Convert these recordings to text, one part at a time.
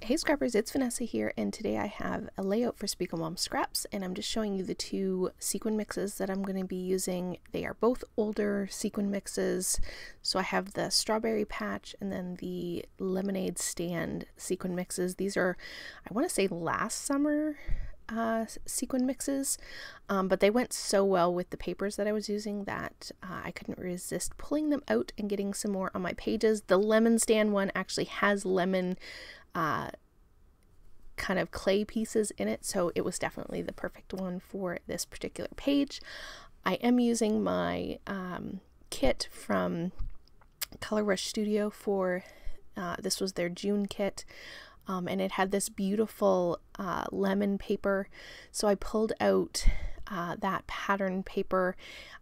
Hey Scrappers, it's Vanessa here, and today I have a layout for SpiegelMom Scraps, and I'm just showing you the two sequin mixes that I'm going to be using. They are both older sequin mixes, so I have the Strawberry Patch and then the Lemonade Stand sequin mixes. These are, I want to say last summer uh, sequin mixes, um, but they went so well with the papers that I was using that uh, I couldn't resist pulling them out and getting some more on my pages. The Lemon Stand one actually has lemon uh, kind of clay pieces in it, so it was definitely the perfect one for this particular page. I am using my um, kit from Color Rush Studio for uh, this was their June kit. Um, and it had this beautiful uh, lemon paper. So I pulled out uh, that pattern paper.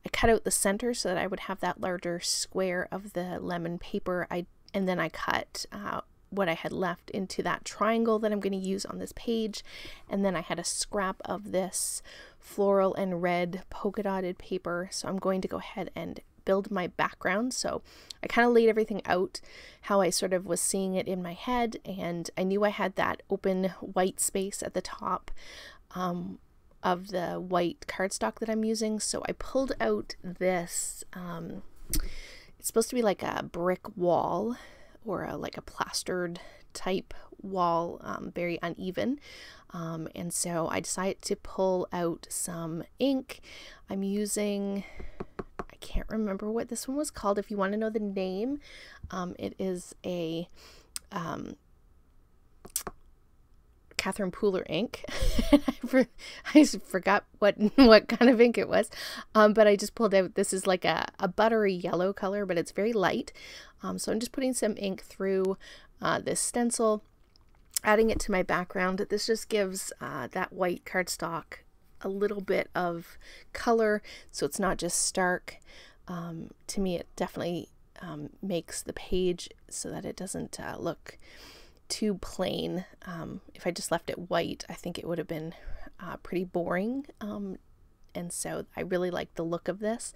I cut out the center so that I would have that larger square of the lemon paper. I and then I cut uh, what I had left into that triangle that I'm going to use on this page. And then I had a scrap of this floral and red polka dotted paper. So I'm going to go ahead and build my background. So I kind of laid everything out how I sort of was seeing it in my head. And I knew I had that open white space at the top um, of the white cardstock that I'm using. So I pulled out this, um, it's supposed to be like a brick wall or a, like a plastered type wall, um, very uneven. Um, and so I decided to pull out some ink. I'm using, I can't remember what this one was called. If you want to know the name, um, it is a um, Catherine Pooler ink. I, for, I forgot what what kind of ink it was, um, but I just pulled out. This is like a, a buttery yellow color, but it's very light. Um, so I'm just putting some ink through uh, this stencil, adding it to my background. This just gives uh, that white cardstock a little bit of color, so it's not just stark. Um, to me, it definitely um, makes the page so that it doesn't uh, look too plain. Um, if I just left it white, I think it would have been uh, pretty boring. Um, and so I really like the look of this.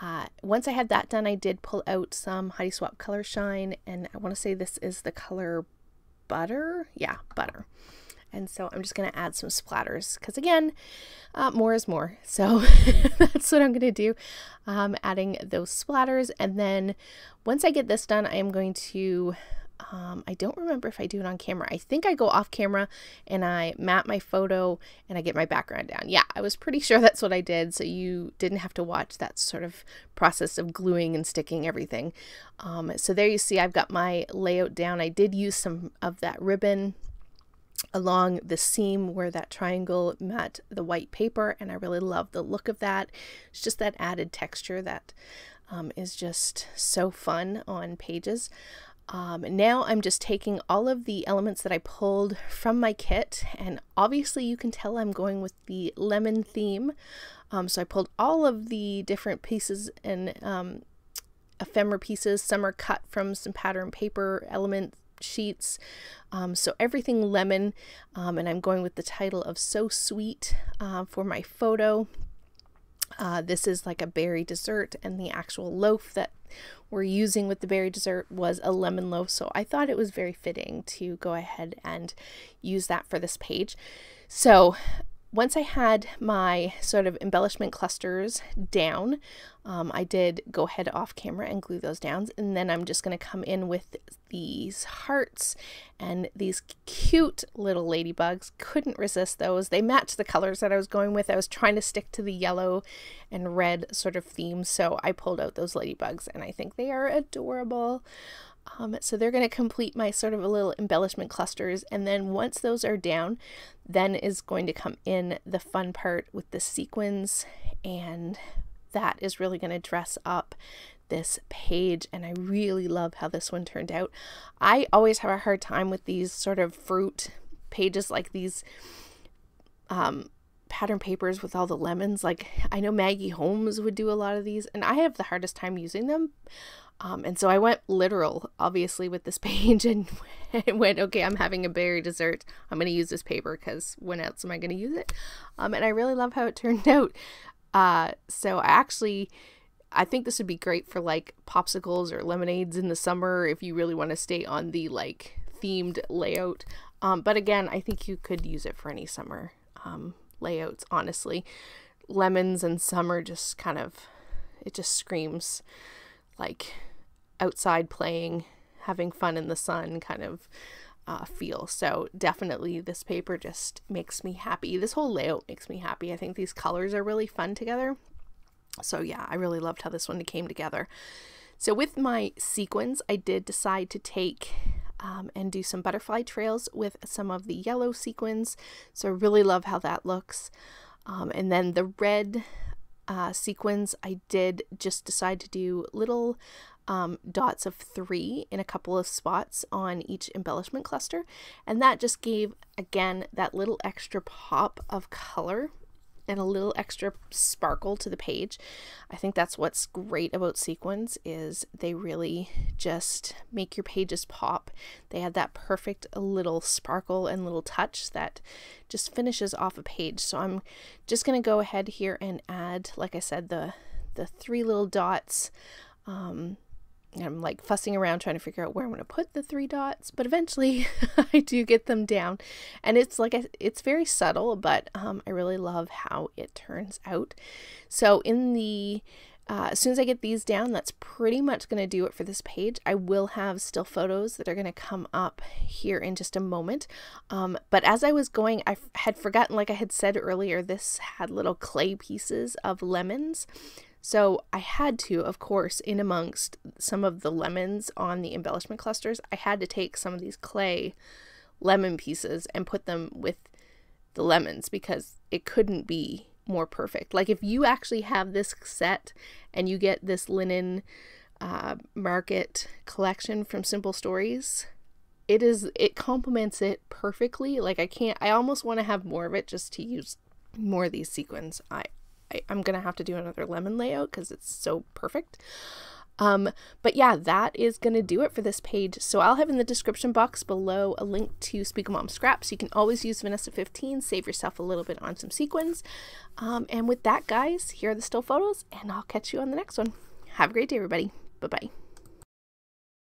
Uh, once I had that done, I did pull out some Heidi Swapp Color Shine, and I want to say this is the color Butter. Yeah, Butter. And so I'm just going to add some splatters because, again, uh, more is more. So that's what I'm going to do, um, adding those splatters. And then once I get this done, I am going to um, I don't remember if I do it on camera. I think I go off camera and I map my photo and I get my background down. Yeah, I was pretty sure that's what I did. So you didn't have to watch that sort of process of gluing and sticking everything. Um, so there you see, I've got my layout down. I did use some of that ribbon along the seam where that triangle met the white paper and I really love the look of that. It's just that added texture that um, is just so fun on pages. Um, now I'm just taking all of the elements that I pulled from my kit and obviously you can tell I'm going with the lemon theme. Um, so I pulled all of the different pieces and um, ephemera pieces. Some are cut from some pattern paper element sheets. Um, so everything lemon um, and I'm going with the title of So Sweet uh, for my photo. Uh, this is like a berry dessert and the actual loaf that we're using with the berry dessert was a lemon loaf. So I thought it was very fitting to go ahead and use that for this page. So once I had my sort of embellishment clusters down, um, I did go ahead off camera and glue those down. And then I'm just going to come in with these hearts and these cute little ladybugs. Couldn't resist those. They matched the colors that I was going with. I was trying to stick to the yellow and red sort of theme. So I pulled out those ladybugs and I think they are adorable. Um, so they're going to complete my sort of a little embellishment clusters. And then once those are down, then is going to come in the fun part with the sequins. And that is really going to dress up this page. And I really love how this one turned out. I always have a hard time with these sort of fruit pages like these um, pattern papers with all the lemons. Like I know Maggie Holmes would do a lot of these, and I have the hardest time using them. Um, and so I went literal, obviously, with this page and went, okay, I'm having a berry dessert. I'm going to use this paper because when else am I going to use it? Um, and I really love how it turned out. Uh, so I actually, I think this would be great for like popsicles or lemonades in the summer if you really want to stay on the like themed layout. Um, but again, I think you could use it for any summer um, layouts, honestly. Lemons and summer just kind of, it just screams like outside playing, having fun in the sun kind of uh, feel. So definitely this paper just makes me happy. This whole layout makes me happy. I think these colors are really fun together. So yeah, I really loved how this one came together. So with my sequins, I did decide to take um, and do some butterfly trails with some of the yellow sequins. So I really love how that looks. Um, and then the red uh, sequins, I did just decide to do little um, dots of three in a couple of spots on each embellishment cluster. And that just gave, again, that little extra pop of color and a little extra sparkle to the page. I think that's what's great about sequins is they really just make your pages pop. They have that perfect little sparkle and little touch that just finishes off a page. So I'm just going to go ahead here and add, like I said, the the three little dots um, I'm like fussing around trying to figure out where I'm going to put the three dots, but eventually I do get them down. And it's like, a, it's very subtle, but um, I really love how it turns out. So in the, uh, as soon as I get these down, that's pretty much going to do it for this page. I will have still photos that are going to come up here in just a moment. Um, but as I was going, I had forgotten, like I had said earlier, this had little clay pieces of lemons. So I had to, of course, in amongst some of the lemons on the embellishment clusters, I had to take some of these clay lemon pieces and put them with the lemons because it couldn't be more perfect. Like if you actually have this set and you get this linen uh, market collection from Simple Stories, it is it complements it perfectly. Like I can't I almost want to have more of it just to use more of these sequins. I I, am to have to do another lemon layout because it's so perfect. Um, but yeah, that is going to do it for this page. So I'll have in the description box below a link to SpiegelMom Scraps. You can always use Vanessa 15, save yourself a little bit on some sequins. Um, and with that, guys, here are the still photos, and I'll catch you on the next one. Have a great day, everybody. Bye bye.